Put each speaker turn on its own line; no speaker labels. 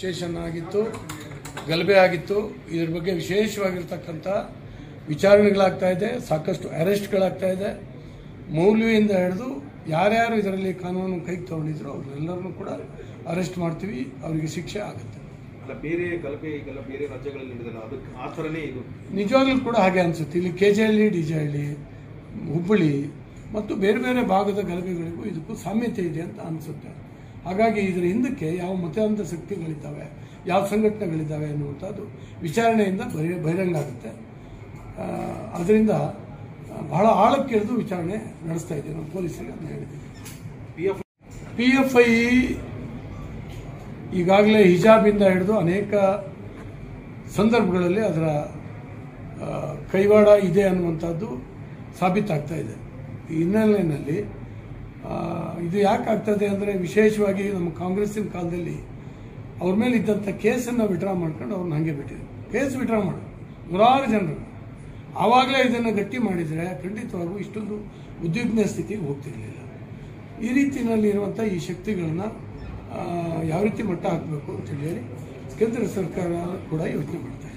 Situation ಆಗಿತ್ತು ಗಲಭೆ ಆಗಿತ್ತು. ಇದ್ರ ಬಗ್ಗೆ ವಿಶೇಷವಾಗಿರ್ತಕ್ಕಂಥ ವಿಚಾರಣೆಗಳಾಗ್ತಾ ಇದೆ ಸಾಕಷ್ಟು ಅರೆಸ್ಟ್ಗಳಾಗ್ತಾ ಇದೆ. ಮೌಲ್ಯದಿಂದ ಹಿಡಿದು ಯಾರ್ಯಾರು ಇದರಲ್ಲಿ ಕಾನೂನು ಕೈಗೆ ತಗೊಂಡಿದ್ರು ಅವರೆಲ್ಲರನ್ನೂ ಕೂಡ ಅರೆಸ್ಟ್ ಮಾಡ್ತೀವಿ ಅವರಿಗೆ ಶಿಕ್ಷೆ ಆಗುತ್ತೆ.
ಅಲ್ಲ ಬೇರೆ ಗಲಭೆ ಈಗೆಲ್ಲ ಬೇರೆ ರಾಜ್ಯಗಳಲ್ಲಿ ನಡೆದಲ್ಲ ಅದಕ್ಕೆ ಆ ಥರನೇ ಇದು.
ನಿಜವಾಗ್ಲೂ ಕೂಡ ಹಾಗೆ ಅನಿಸುತ್ತೆ. ಇಲ್ಲಿ K J Halli D J Halli Hubballi ಮತ್ತು ಬೇರೆ ಬೇರೆ ಭಾಗದ ಗಲಭೆಗಳಿಗೂ ಇದಕ್ಕೂ ಸಾಮ್ಯತೆ ಇದೆ ಅಂತ ಅನಿಸುತ್ತೆ. ಹಾಗಾಗಿ ಇದರ ಹಿಂದಕ್ಕೆ ಯಾವ ಮತಾಂತರ ಶಕ್ತಿಗಳಿದ್ದಾವೆ, ಯಾವ ಸಂಘಟನೆಗಳಿದ್ದಾವೆ ಎನ್ನುವಂಥದ್ದು ವಿಚಾರಣೆಯಿಂದ ಬರಿ, ಬಹಿರಂಗ ಆಗುತ್ತೆ. ಅದರಿಂದ ಬಹಳ ಆಳಕ್ಕೆ ಇಳಿದು ವಿಚಾರಣೆ ನಡೆಸ್ತಾ ಇದ್ದೀವಿ ನಾವು ಪೊಲೀಸರಿಗೆ ಅಂತ ಹೇಳಿದ್ದೀವಿ
P F
P F I ಈಗಾಗಲೇ ಹಿಜಾಬಿಂದ ಹಿಡಿದು ಅನೇಕ ಸಂದರ್ಭಗಳಲ್ಲಿ ಅದರ ಕೈವಾಡ ಇದೆ ಅನ್ನುವಂಥದ್ದು ಸಾಬೀತಾಗ್ತಾ ಇದೆ. ಈ ಹಿನ್ನೆಲೆಯಲ್ಲಿ ಇದು ಯಾಕೆ ಆಗ್ತದೆ ಅಂದರೆ ವಿಶೇಷವಾಗಿ ನಮ್ಮ ಕಾಂಗ್ರೆಸ್ಸಿನ ಕಾಲದಲ್ಲಿ ಅವ್ರ ಮೇಲೆ ಇದ್ದಂಥ ಕೇಸನ್ನು ವಿಡ್ರಾ ಮಾಡ್ಕೊಂಡು ಅವ್ರನ್ನ ಹಾಗೆ ಬಿಟ್ಟಿದ್ರು. ಕೇಸ್ ವಿಡ್ರಾ ಮಾಡು. ನೂರಾರು ಜನರು. ಆವಾಗಲೇ ಇದನ್ನು ಗಟ್ಟಿ ಮಾಡಿದರೆ ಖಂಡಿತವಾಗೂ ಇಷ್ಟೊಂದು ಉದ್ವಿಗ್ನ ಸ್ಥಿತಿಗೆ ಹೋಗ್ತಿರಲಿಲ್ಲ. ಈ ರೀತಿಯಲ್ಲಿರುವಂಥ ಈ ಶಕ್ತಿಗಳನ್ನ ಯಾವ ರೀತಿ ಮಟ್ಟ ಹಾಕಬೇಕು ಅಂತೇಳಿ ಕೇಂದ್ರ ಸರ್ಕಾರ ಕೂಡ ಯೋಚನೆ ಮಾಡ್ತಾ ಇದೆ